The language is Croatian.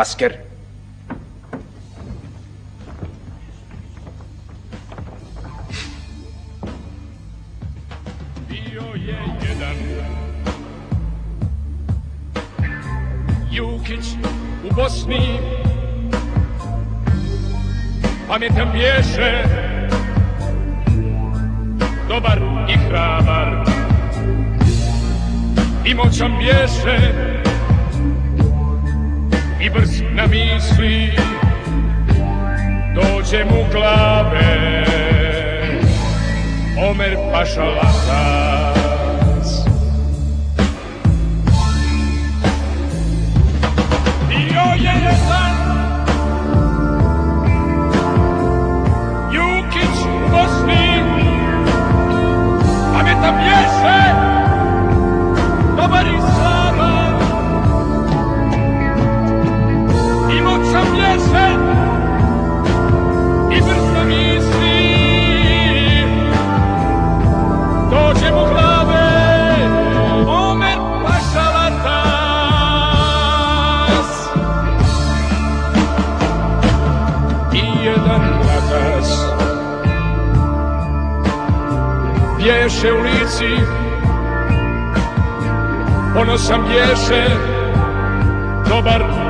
Asker. Bio je jedan. Jukić u Bosni. Pametan bješe. Dobar i hrabar. I moćan bješe na misli Dođe mu glave. Omer Paša Latas jedan latas Bješe u lici ponosan bješe dobar